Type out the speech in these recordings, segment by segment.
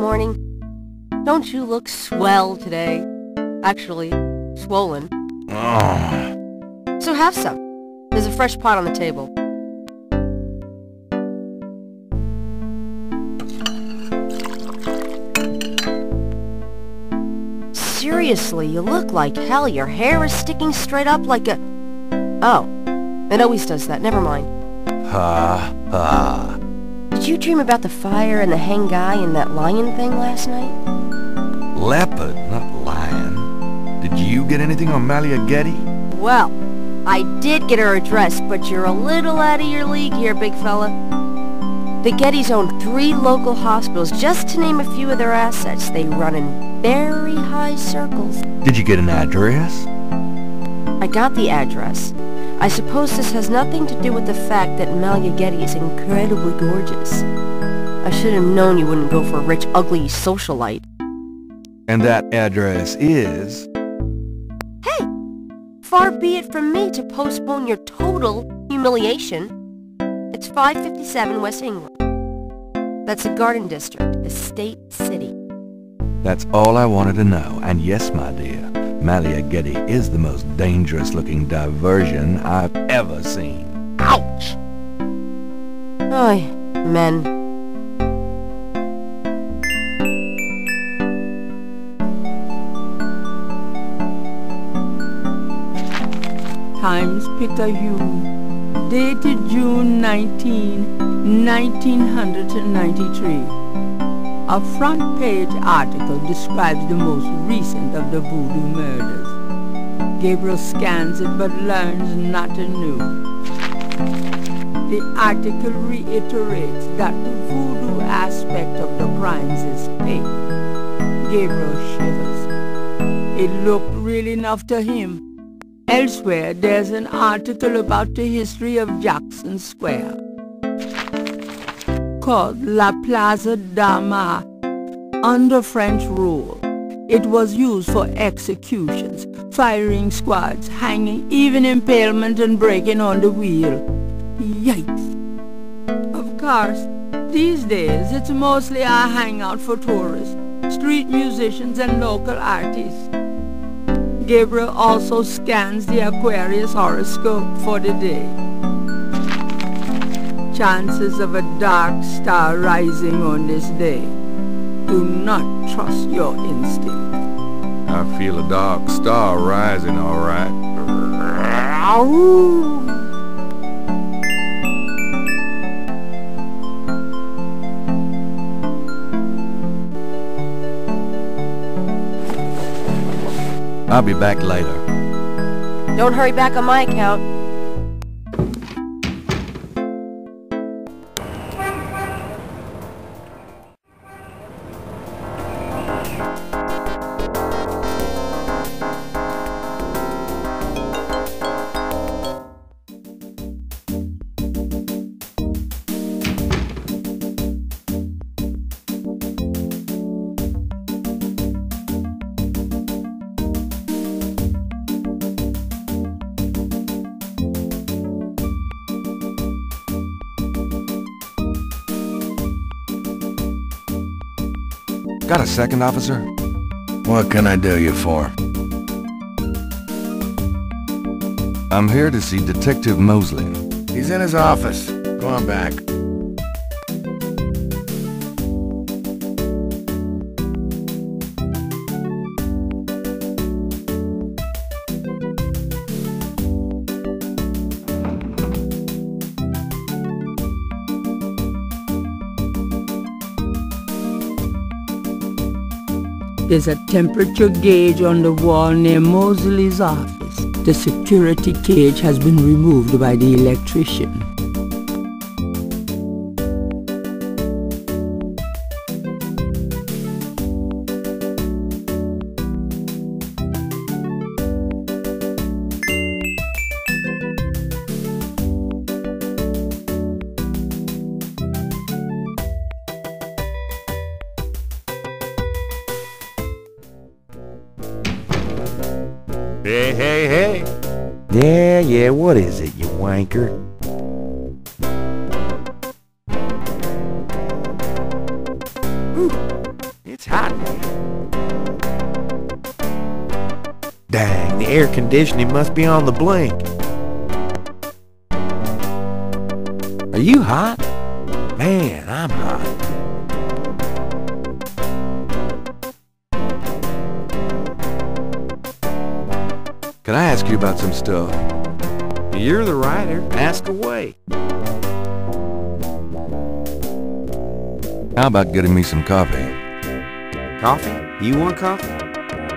morning. Don't you look swell today? Actually, swollen. So have some. There's a fresh pot on the table. Seriously, you look like hell. Your hair is sticking straight up like a... Oh, it always does that. Never mind. Ha, ha. Did you dream about the fire and the hang guy and that lion thing last night? Leopard, not lion. Did you get anything on Malia Gedde? Well, I did get her address, but you're a little out of your league here, big fella. The Geddes own three local hospitals, just to name a few of their assets. They run in very high circles. Did you get an address? I got the address. I suppose this has nothing to do with the fact that Malia Gedde is incredibly gorgeous. I should have known you wouldn't go for a rich, ugly socialite. And that address is... Hey! Far be it from me to postpone your total humiliation. It's 557 West England. That's the Garden District, the state city. That's all I wanted to know. And yes, my dear, Malia Gedde is the most dangerous-looking diversion I've ever seen. Ouch! Oy, men. Times Picayune, dated June 19, 1993. A front page article describes the most recent of the voodoo murders. Gabriel scans it but learns nothing new. The article reiterates that the voodoo aspect of the crimes is fake. Gabriel shivers. It looked real enough to him. Elsewhere, there's an article about the history of Jackson Square called La Plaza d'Armas. Under French rule, it was used for executions, firing squads, hanging, even impalement and breaking on the wheel. Yikes! Of course, these days it's mostly a hangout for tourists, street musicians and local artists. Gabriel also scans the Aquarius horoscope for the day. Chances of a dark star rising on this day. Do not trust your instinct. I feel a dark star rising, all right. I'll be back later. Don't hurry back on my account. Got a second, officer? What can I do you for? I'm here to see Detective Mosley. He's in his office. Go on back. There's a temperature gauge on the wall near Mosley's office. The security cage has been removed by the electrician. Hey, hey, hey. Yeah, yeah, what is it, you wanker? Ooh, it's hot Dang, the air conditioning must be on the blink. Are you hot? Man, I'm hot. Can I ask you about some stuff? You're the writer. Ask away. How about getting me some coffee? Coffee? You want coffee?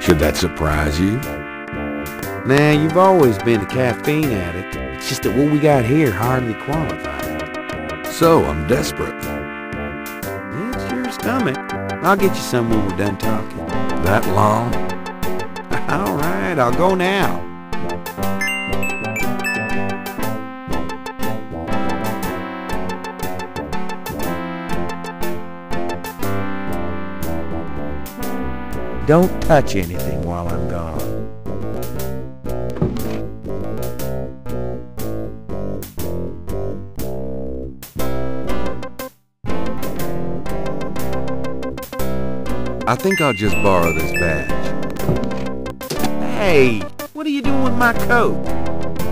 Should that surprise you? Nah, you've always been a caffeine addict. It's just that what we got here hardly qualifies. So, I'm desperate. It's your stomach. I'll get you some when we're done talking. That long? All right, I'll go now. Don't touch anything while I'm gone. I think I'll just borrow this badge. Hey, what are you doing with my coat?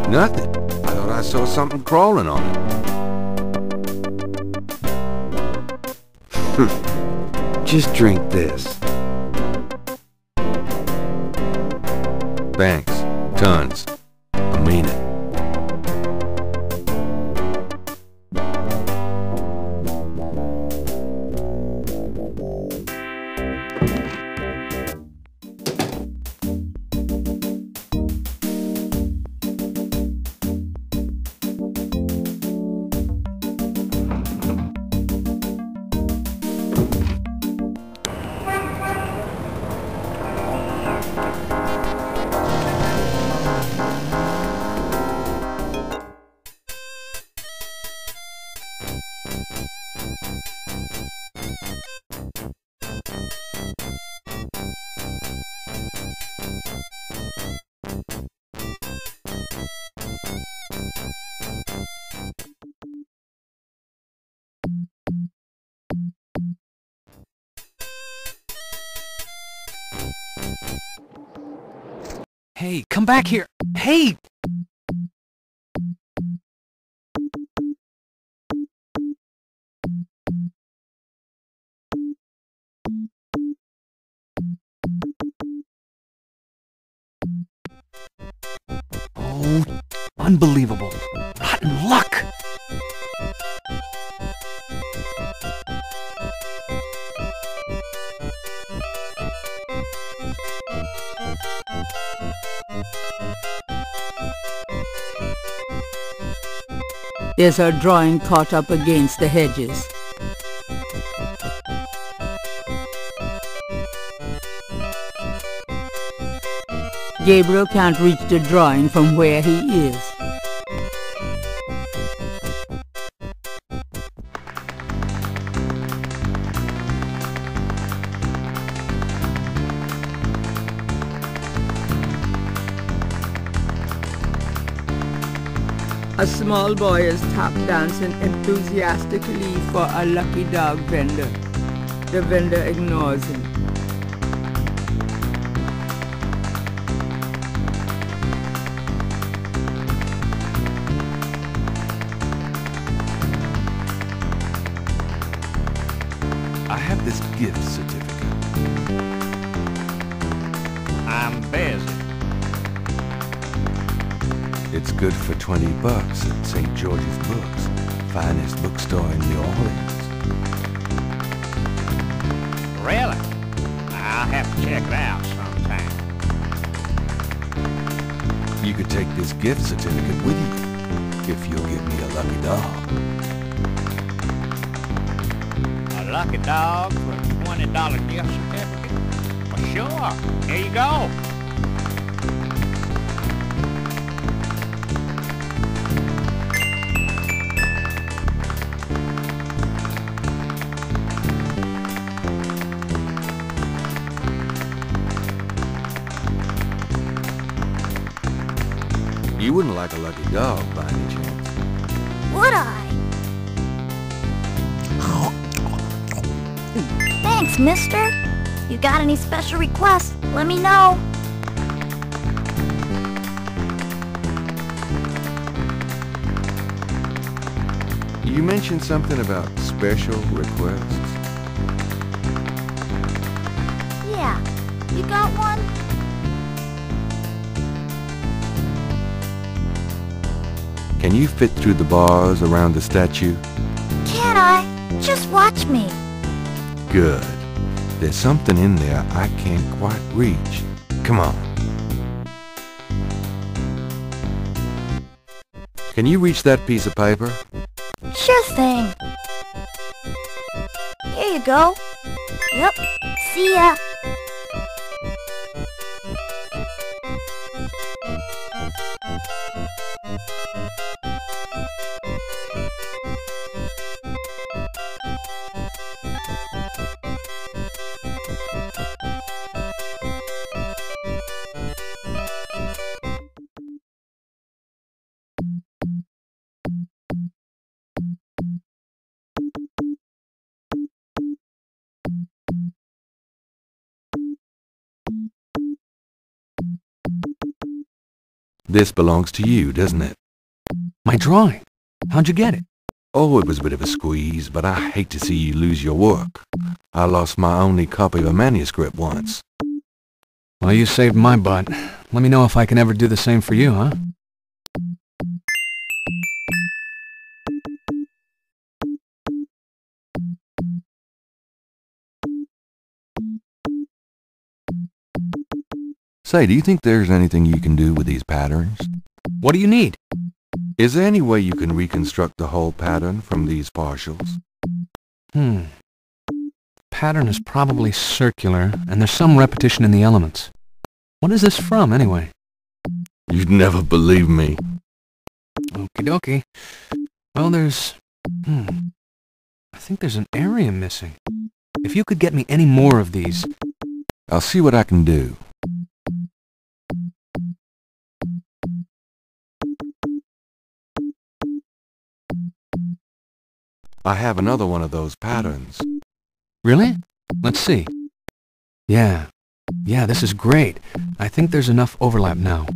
Nothing. I thought I saw something crawling on it. Just drink this. Thanks. Tons. Hey, come back here. Hey! Oh, unbelievable. Rotten luck! There's her drawing caught up against the hedges. Gabriel can't reach the drawing from where he is. A small boy is tap dancing enthusiastically for a lucky dog vendor. The vendor ignores him. I have this gift certificate. I'm busy. It's good for 20 bucks at St. George's Books, finest bookstore in New Orleans. Really? I'll have to check it out sometime. You could take this gift certificate with you, if you'll give me a lucky dog. A lucky dog for a $20 gift certificate? Well, sure. Here you go. You wouldn't like a lucky dog by any chance. Would I? Thanks, mister. You got any special requests, let me know. You mentioned something about special requests. Can you fit through the bars around the statue? Can I? Just watch me. Good. There's something in there I can't quite reach. Come on. Can you reach that piece of paper? Sure thing. Here you go. Yep. See ya. This belongs to you, doesn't it? My drawing. How'd you get it? Oh, it was a bit of a squeeze, but I hate to see you lose your work. I lost my only copy of a manuscript once. Well, you saved my butt. Let me know if I can ever do the same for you, huh? Say, do you think there's anything you can do with these patterns? What do you need? Is there any way you can reconstruct the whole pattern from these partials? Hmm. Pattern is probably circular, and there's some repetition in the elements. What is this from, anyway? You'd never believe me. Okie dokie. Well, there's... Hmm. I think there's an area missing. If you could get me any more of these... I'll see what I can do. I have another one of those patterns. Really? Let's see. Yeah. Yeah, this is great. I think there's enough overlap now.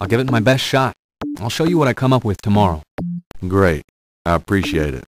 I'll give it my best shot. I'll show you what I come up with tomorrow. Great. I appreciate it.